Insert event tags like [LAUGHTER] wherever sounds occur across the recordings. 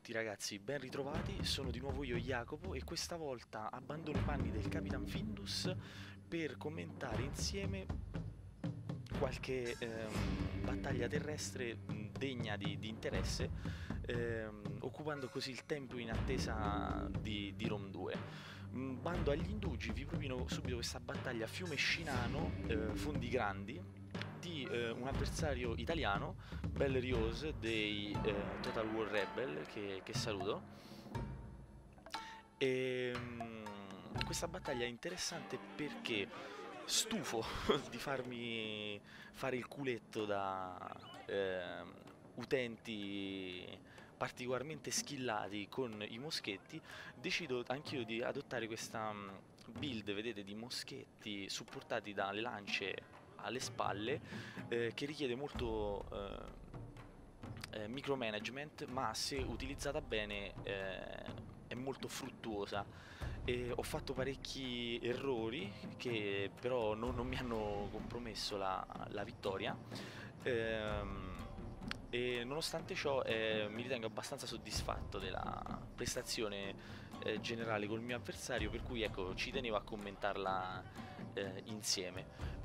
tutti ragazzi, ben ritrovati, sono di nuovo io Jacopo e questa volta abbandono i panni del Capitan Findus per commentare insieme qualche ehm, battaglia terrestre degna di, di interesse, ehm, occupando così il tempo in attesa di, di Rom 2. Bando agli indugi, vi propino subito questa battaglia Fiume Scinano, eh, Fondi Grandi, eh, un avversario italiano, Bell Rios dei eh, Total War Rebel, che, che saluto. E, mh, questa battaglia è interessante perché stufo [LAUGHS] di farmi fare il culetto da eh, utenti particolarmente skillati con i moschetti, decido anch'io di adottare questa build, vedete, di moschetti supportati dalle lance alle spalle eh, che richiede molto eh, eh, micromanagement ma se utilizzata bene eh, è molto fruttuosa. E ho fatto parecchi errori che però non, non mi hanno compromesso la, la vittoria. Ehm, e nonostante ciò eh, mi ritengo abbastanza soddisfatto della prestazione eh, generale col mio avversario per cui ecco ci tenevo a commentarla eh, insieme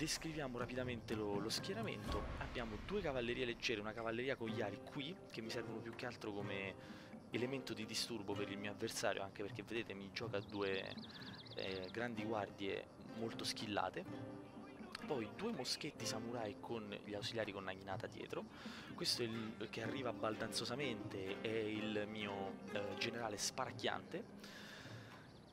descriviamo rapidamente lo, lo, schieramento. Abbiamo due cavallerie leggere, una cavalleria cogliari qui, che mi servono più che altro come elemento di disturbo per il mio avversario, anche perché vedete mi gioca due eh, grandi guardie molto skillate. Poi due moschetti samurai con gli ausiliari con naginata dietro. Questo il che arriva baldanzosamente, è il mio eh, generale sparacchiante.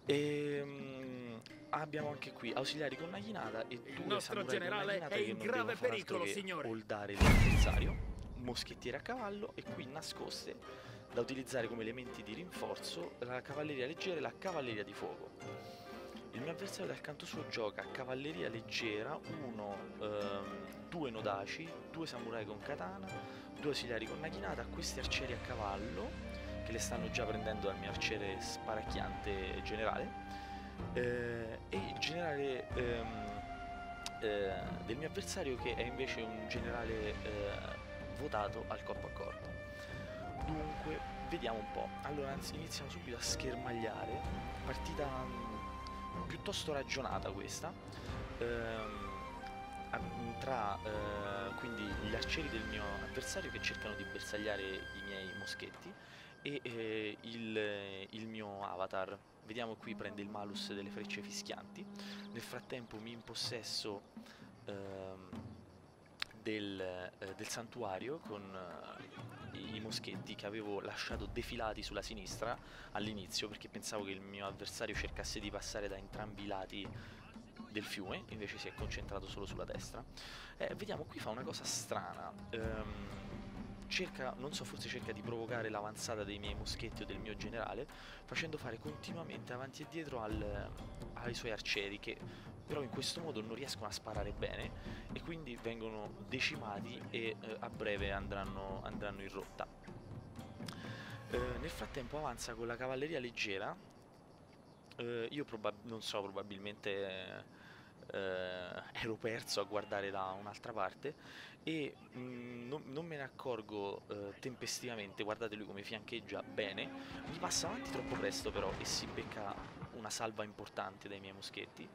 E, um, abbiamo anche qui ausiliari con naginata e due Il nostro generale è in grave pericolo, signore. Holdare l'avversario, moschettiere a cavallo e qui nascoste da utilizzare come elementi di rinforzo la cavalleria leggera e la cavalleria di fuoco. Il mio avversario dal canto suo gioca cavalleria leggera, uno, ehm, due nodaci, due samurai con katana, due ausiliari con naginata, questi arcieri a cavallo che le stanno già prendendo dal mio arciere sparacchiante generale eh, e il generale ehm, eh, del mio avversario che è invece un generale eh, votato al corpo a corpo. Dunque, vediamo un po'. Allora, anzi, iniziamo subito a schermagliare. Partita mh, mm, piuttosto ragionata questa. Ehm, tra eh, quindi gli arcieri del mio avversario che cercano di bersagliare i miei moschetti e eh, il, il mio avatar Vediamo qui prende il malus delle frecce fischianti. Nel frattempo mi impossesso ehm, del, eh, del, santuario con eh, i moschetti che avevo lasciato defilati sulla sinistra all'inizio perché pensavo che il mio avversario cercasse di passare da entrambi i lati del fiume, invece si è concentrato solo sulla destra. Eh, vediamo, qui fa una cosa strana. Ehm, cerca, non so, forse cerca di provocare l'avanzata dei miei moschetti o del mio generale, facendo fare continuamente avanti e dietro al, ai suoi arcieri, che però in questo modo non riescono a sparare bene e quindi vengono decimati e eh, a breve andranno, andranno in rotta. Eh, nel frattempo avanza con la cavalleria leggera, eh, io non so, probabilmente eh, ero perso a guardare da un'altra parte e mh, mm, non, non, me ne accorgo eh, tempestivamente, guardate lui come fiancheggia bene, mi passa avanti troppo presto però e si becca una salva importante dai miei moschetti.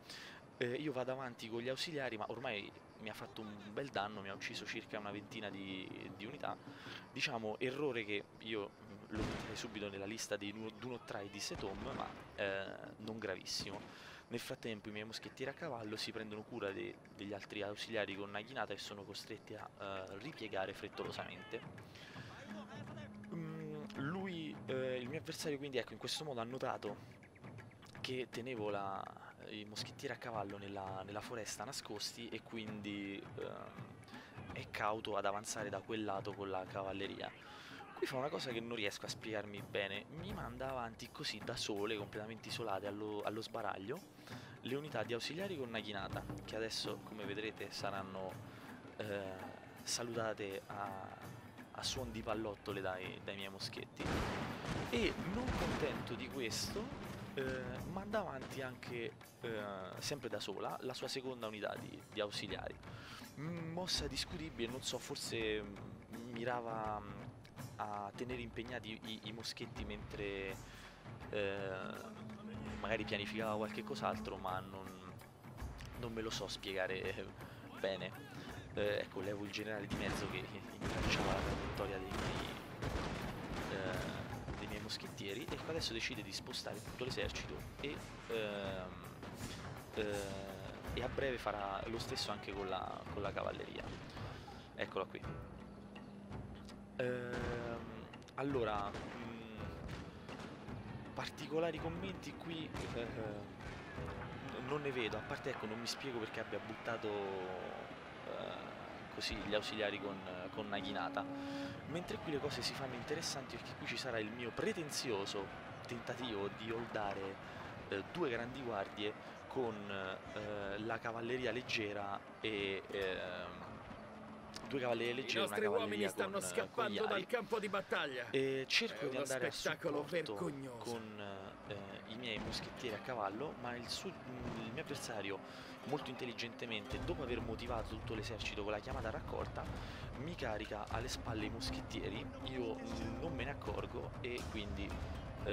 Eh, io vado avanti con gli ausiliari ma ormai mi ha fatto un bel danno, mi ha ucciso circa una ventina di, di unità. Diciamo errore che io mm, lo metterei subito nella lista dei do not try di Setom ma eh, non gravissimo. Nel frattempo i miei moschettieri a cavallo si prendono cura de degli altri ausiliari con naginata e sono costretti a uh, ripiegare frettolosamente. Mm, lui, eh, il mio avversario quindi ecco in questo modo ha notato che tenevo la, i moschettieri a cavallo nella, nella, foresta nascosti e quindi eh, è cauto ad avanzare da quel lato con la cavalleria. Qui fa una cosa che non riesco a spiegarmi bene, mi manda avanti così da sole, completamente isolate allo, allo sbaraglio, le unità di ausiliari con naginata, che adesso come vedrete saranno eh, salutate a, a suon di pallottole dai, dai miei moschetti. E non contento di questo, eh, manda avanti anche, eh, sempre da sola, la sua seconda unità di, di ausiliari. Mossa discutibile, non so, forse mirava a tenere impegnati i, i moschetti mentre eh, magari pianificava qualche cos'altro, ma non, non, me lo so spiegare bene. Eh, ecco, levo il generale di mezzo che intracciava la traiettoria dei miei, eh, dei miei moschettieri e adesso decide di spostare tutto l'esercito e, ehm, eh, e, a breve farà lo stesso anche con la, con la cavalleria. Eccola qui. Ehm, allora, mm, particolari commenti qui eh, non ne vedo, a parte ecco non mi spiego perché abbia buttato eh, così gli ausiliari con, con Naghinata, mentre qui le cose si fanno interessanti perché qui ci sarà il mio pretenzioso tentativo di holdare eh, due grandi guardie con eh, la cavalleria leggera e ehm, due cavallerie leggeri, I nostri uomini stanno con, scappando con dal campo di battaglia. E cerco di andare a supporto vergognoso. con eh, i miei moschettieri a cavallo, ma il, suo, il mio avversario molto intelligentemente, dopo aver motivato tutto l'esercito con la chiamata raccolta, mi carica alle spalle i moschettieri, io non me ne accorgo e quindi eh,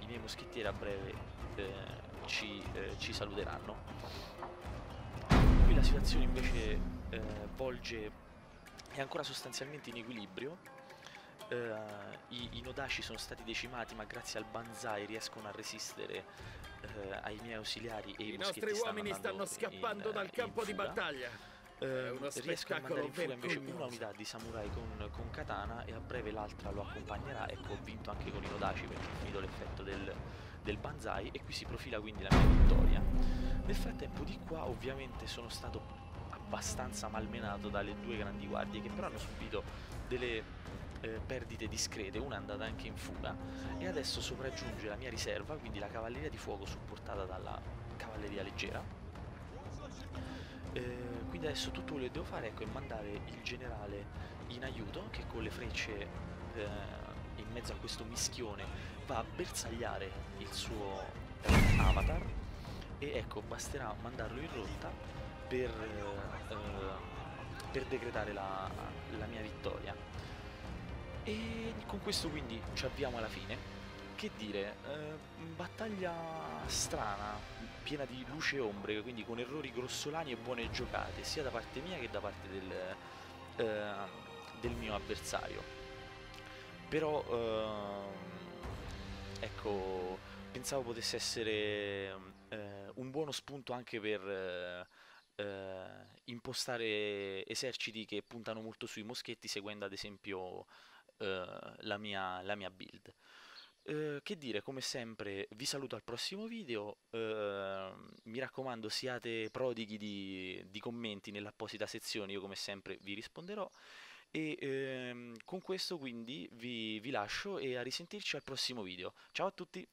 i miei moschettieri a breve eh, ci, eh, ci, saluteranno. Qui la situazione invece eh, volge è ancora sostanzialmente in equilibrio. Uh, i, i, nodaci sono stati decimati, ma grazie al banzai riescono a resistere uh, ai miei ausiliari e i, I nostri uomini stanno scappando in, dal campo di battaglia. Uh, riesco a mandare in fuga invece una unità di samurai con, con, katana e a breve l'altra lo accompagnerà. Ecco, ho vinto anche con i nodaci perché ho finito l'effetto del, del banzai e qui si profila quindi la mia vittoria. Nel frattempo di qua ovviamente sono stato abbastanza malmenato dalle due grandi guardie che però hanno subito delle eh, perdite discrete, una è andata anche in fuga e adesso sopraggiunge la mia riserva, quindi la cavalleria di fuoco supportata dalla cavalleria leggera. Eh, quindi adesso tutto quello che devo fare ecco, è mandare il generale in aiuto che con le frecce eh, in mezzo a questo mischione va a bersagliare il suo avatar. E ecco basterà mandarlo in rotta per, eh, per decretare la, la, mia vittoria. E con questo quindi ci avviamo alla fine. Che dire, eh, battaglia strana, piena di luce e ombre, quindi con errori grossolani e buone giocate, sia da parte mia che da parte del, eh, del mio avversario. Però, ehm, ecco, pensavo potesse essere eh, un buono spunto anche per eh, impostare eserciti che puntano molto sui moschetti seguendo ad esempio eh, la, mia, la, mia, build. Eh, che dire, come sempre vi saluto al prossimo video, eh, mi raccomando siate prodighi di, di commenti nell'apposita sezione, io come sempre vi risponderò e ehm, con questo quindi vi, vi lascio e a risentirci al prossimo video. Ciao a tutti!